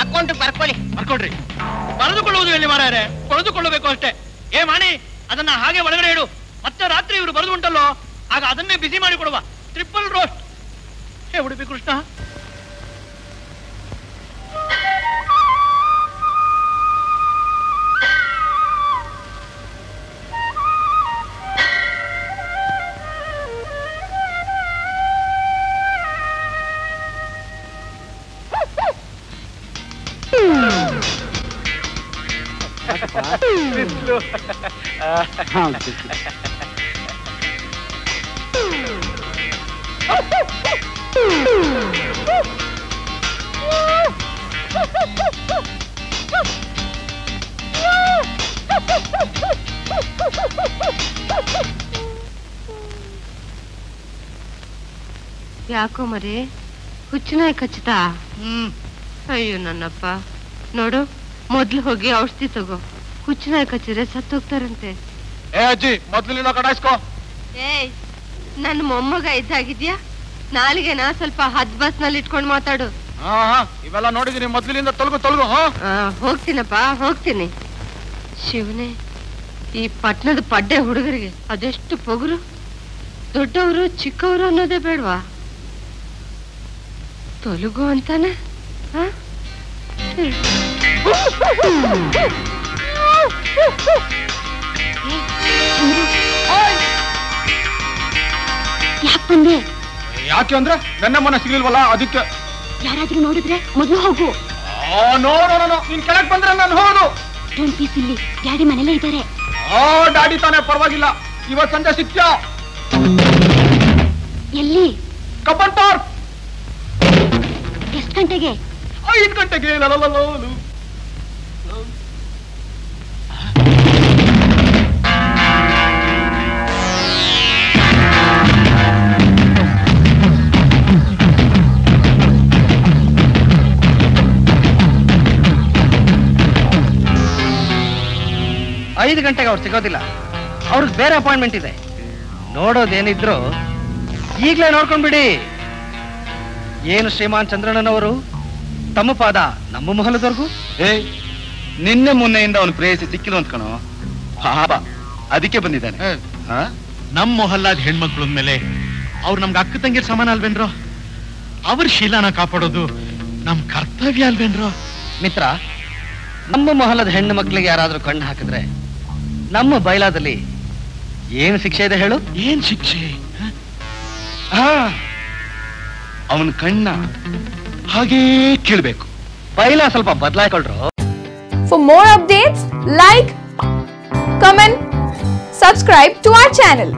Account ಬರ್ಕೊಳ್ಳಿ. ಬರ್ಕೊಡ್ರಿ. ಬರೆದುಕೊಳ್ಳುವುದು ಎಲ್ಲಿ ಮಾರಾಯರೆ? ಬರೆದುಕೊಳ್ಳಬೇಕು ಅಷ್ಟೇ. ಏ ಮಾಣಿ ಅದನ್ನ ಹಾಗೆ ಒಳಗಡೆ ಇಡು. ಮತ್ತೆ ರಾತ್ರಿ ಇವರು ಬರೆದು ಉಂಟಲ್ಲೋ? ಆಗ ಅದನ್ನೇ ಬಿಸಿ ಮಾಡಿ ಕೊಡುವ. ಟ್ರಿಪಲ್ ರೋಸ್ಟ್ ಹೇ ಉಡುಪಿ ಕೃಷ್ಣ. ಯಾಕೋ ಮರಿ ಹುಚ್ಚುನಾಯಿ ಕಚ್ಚುತ್ತಾ ಹ್ಮ್ ಅಯ್ಯೋ ನನ್ನಪ್ಪ ನೋಡು ಮೊದ್ಲು ಹೋಗಿ ಔಷಧಿ ತಗೋ. ಹುಚ್ಚಿನ ಕಚ್ಚಿದ್ರೆ ಸತ್ತೋಗ್ತಾರಂತೆ. ಏ ಅಜ್ಜಿ ಮೊದ್ಲು ಕಟಾಯಿಸ್ಕೋ ಏಯ್ ನನ್ನ ಮೊಮ್ಮಗ ಇದ್ದಾಗಿದ್ಯಾ? ನಾಲಿಗೆನ ಸ್ವಲ್ಪ ಹದ್ ಬಸ್ನಲ್ಲಿ ಇಟ್ಕೊಂಡು ಮಾತಾಡು. ಹಾ ಹಾ ಇವೆಲ್ಲ ನೋಡಿದೀನಿ. ಮೊದ್ಲಿನಿಂದ ತೊಲಗು ತೊಲಗು ಹಾ. ಹೋಗ್ತೀನಪ್ಪ ಹೋಗ್ತೀನಿ. ಶಿವನೇ ಈ ಪಟ್ಟಣದ ಪಡ್ಡೆ ಹುಡುಗರಿಗೆ ಅದೆಷ್ಟು ಪೊಗರು? ದೊಡ್ಡವರು ಚಿಕ್ಕವರು ಅನ್ನೋದೇ ಬೇಡವಾ? ತೊಲಗು ಅಂತಾನೆ ಆ? ಯಾಕೆ ಬಂದೆ? ಯಾಕೆ ಅಂದ್ರೆ ನನ್ನ ಮನ ಸಿಗ್ಲಿಲ್ವಲ್ಲ ಅದಕ್ಕೆ. ಯಾರಾದ್ರೂ ನೋಡಿದ್ರೆ ಮೊದಲು ಹೋಗು. ಆ, ನೋಡು ನೋಡು ನೀನ್ ಕೆಳಗ್ ಬಂದ್ರೆ ನಾನು ಹೋಗುದು. ಡೋಂಟ್ ಪೀಸ್ ಇಲ್ಲಿ ಡ್ಯಾಡಿ ಮನೇಲೇ ಇದ್ದಾರೆ. ಆ ಡ್ಯಾಡಿ ತಾನೇ ಪರವಾಗಿಲ್ಲ. ಇವತ್ ಸಂಜೆ ಸಿಕ್ತ್ಯಾ? ಎಲ್ಲಿ? ಕಬ್ಬನ್ ಪಾರ್ಕ್. ಎಷ್ಟು ಗಂಟೆಗೆ? ಐದು ಗಂಟೆಗೆ ಲಲಲಲಲು. ಐದು ಗಂಟೆಗೆ ಅವ್ರು ಸಿಗೋದಿಲ್ಲ. ಅವ್ರಿಗೆ ಬೇರೆ ಅಪಾಯಿಂಟ್ಮೆಂಟ್ ಇದೆ. ನೋಡೋದೇನಿದ್ರು ಈಗಲೇ ನೋಡ್ಕೊಂಡ್ಬಿಡಿ. ಏನು ಶ್ರೀಮಾನ್ ಚಂದ್ರಣ್ಣನವರು? ತಮ್ಮ ಪಾದ ನಮ್ಮ ಮಹಲದವರೆಗೂ? ಏ ನಿನ್ನೆ ಮೊನ್ನೆಯಿಂದ ಅವನು ಪ್ರೇಯಸಿ ಸಿಕ್ಕಿಲ್ಲ ಅಂದ್ಕಣೋ ಪಾಪ ಅದಕ್ಕೆ ಬಂದಿದ್ದಾನೆ. ಹಾ? ನಮ್ ಮೊಹಲ್ಲಾದ ಹೆಣ್ಮಕ್ಳು ಮೇಲೆ ಅವ್ರು ನಮ್ಗೆ ಅಕ್ಕ ತಂಗಿರ್ ಸಮಾನ ಅಲ್ವೇನ್ರೋ? ಅವ್ರ ಶೀಲಾನ ಕಾಪಾಡೋದು ನಮ್ ಕರ್ತವ್ಯ ಅಲ್ವೇನ್ರೋ? ಮಿತ್ರ ನಮ್ಮ ಮೊಹಲ್ಲದ ಹೆಣ್ಣು ಮಕ್ಕಳಿಗೆ ಯಾರಾದ್ರೂ ಕಣ್ಣು ಹಾಕಿದ್ರೆ ನಮ್ಮ ಬಯಲಾದಲ್ಲಿ ಏನು ಶಿಕ್ಷೆ ಇದೆ ಹೇಳು? ಏನ್ ಶಿಕ್ಷೆ? ಹಾ? ಅವನ ಕಣ್ಣ ಹಾಗೇ ಕೇಳ್ಬೇಕು. ಬೈಲ ಸ್ವಲ್ಪ ಬದಲಾಯ್ಕೊಳ್ರು for more updates like comment subscribe to our channel.